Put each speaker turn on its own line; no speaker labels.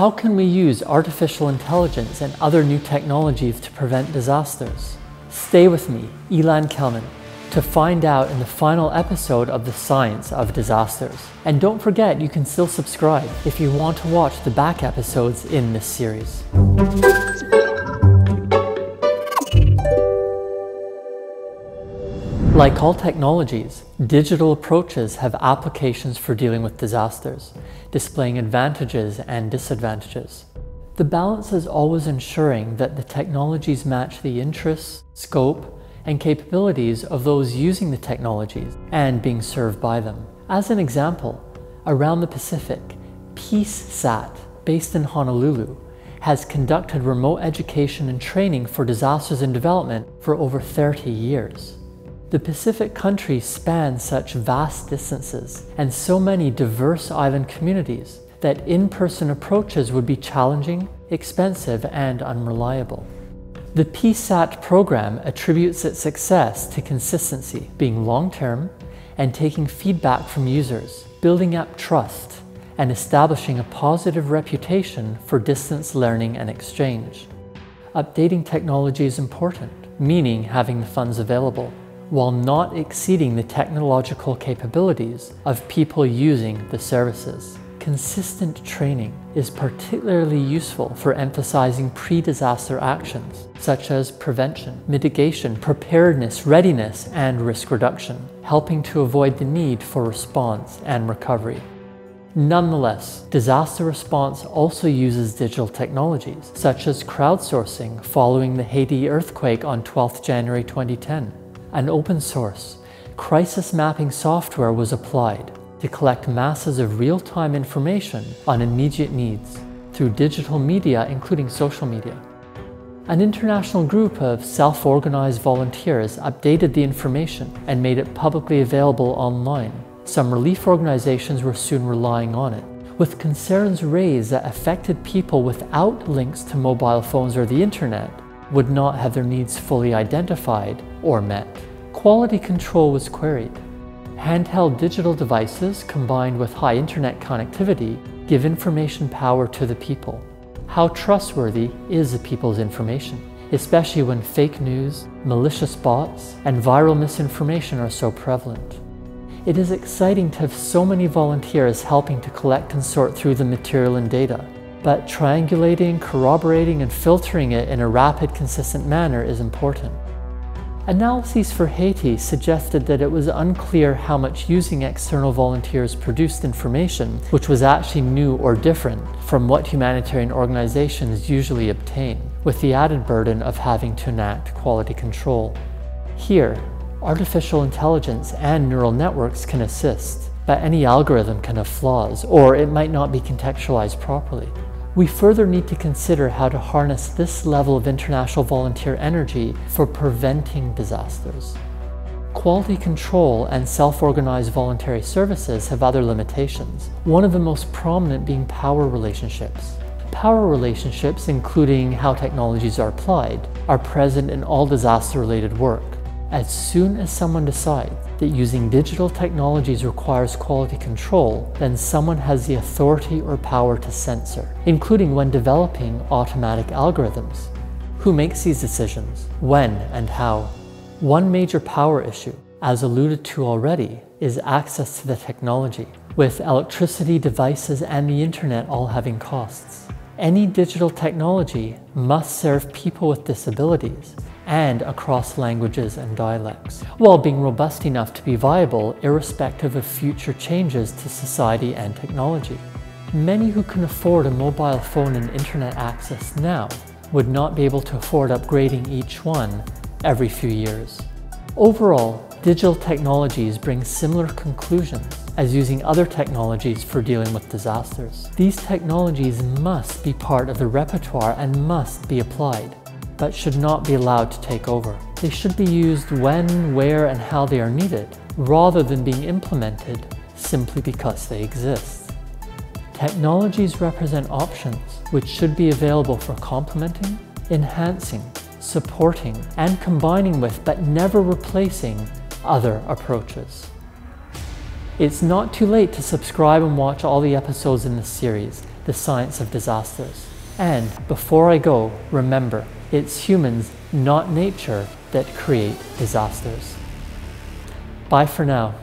How can we use artificial intelligence and other new technologies to prevent disasters? Stay with me, Ilan Kelman, to find out in the final episode of The Science of Disasters. And don't forget, you can still subscribe if you want to watch the back episodes in this series. Like all technologies, digital approaches have applications for dealing with disasters, displaying advantages and disadvantages. The balance is always ensuring that the technologies match the interests, scope, and capabilities of those using the technologies and being served by them. As an example, around the Pacific, PeaceSat, based in Honolulu, has conducted remote education and training for disasters and development for over 30 years. The Pacific countries span such vast distances and so many diverse island communities that in-person approaches would be challenging, expensive, and unreliable. The PeaceSat program attributes its success to consistency, being long-term, and taking feedback from users, building up trust, and establishing a positive reputation for distance learning and exchange. Updating technology is important, meaning having the funds available while not exceeding the technological capabilities of people using the services. Consistent training is particularly useful for emphasizing pre-disaster actions, such as prevention, mitigation, preparedness, readiness, and risk reduction, helping to avoid the need for response and recovery. Nonetheless, disaster response also uses digital technologies, such as crowdsourcing following the Haiti earthquake on 12 January 2010 an open source, crisis mapping software was applied to collect masses of real-time information on immediate needs through digital media, including social media. An international group of self-organized volunteers updated the information and made it publicly available online. Some relief organizations were soon relying on it, with concerns raised that affected people without links to mobile phones or the internet would not have their needs fully identified or met. Quality control was queried. Handheld digital devices combined with high internet connectivity give information power to the people. How trustworthy is the people's information, especially when fake news, malicious bots, and viral misinformation are so prevalent? It is exciting to have so many volunteers helping to collect and sort through the material and data, but triangulating, corroborating, and filtering it in a rapid, consistent manner is important. Analyses for Haiti suggested that it was unclear how much using external volunteers produced information, which was actually new or different from what humanitarian organizations usually obtain, with the added burden of having to enact quality control. Here, artificial intelligence and neural networks can assist, but any algorithm can have flaws, or it might not be contextualized properly. We further need to consider how to harness this level of international volunteer energy for preventing disasters. Quality control and self-organized voluntary services have other limitations, one of the most prominent being power relationships. Power relationships, including how technologies are applied, are present in all disaster-related work. As soon as someone decides that using digital technologies requires quality control, then someone has the authority or power to censor, including when developing automatic algorithms. Who makes these decisions? When and how? One major power issue, as alluded to already, is access to the technology, with electricity, devices, and the internet all having costs. Any digital technology must serve people with disabilities, and across languages and dialects, while being robust enough to be viable irrespective of future changes to society and technology. Many who can afford a mobile phone and internet access now would not be able to afford upgrading each one every few years. Overall, digital technologies bring similar conclusions as using other technologies for dealing with disasters. These technologies must be part of the repertoire and must be applied but should not be allowed to take over. They should be used when, where, and how they are needed, rather than being implemented simply because they exist. Technologies represent options which should be available for complementing, enhancing, supporting, and combining with, but never replacing, other approaches. It's not too late to subscribe and watch all the episodes in this series. the science of disasters. And before I go, remember, it's humans, not nature, that create disasters. Bye for now.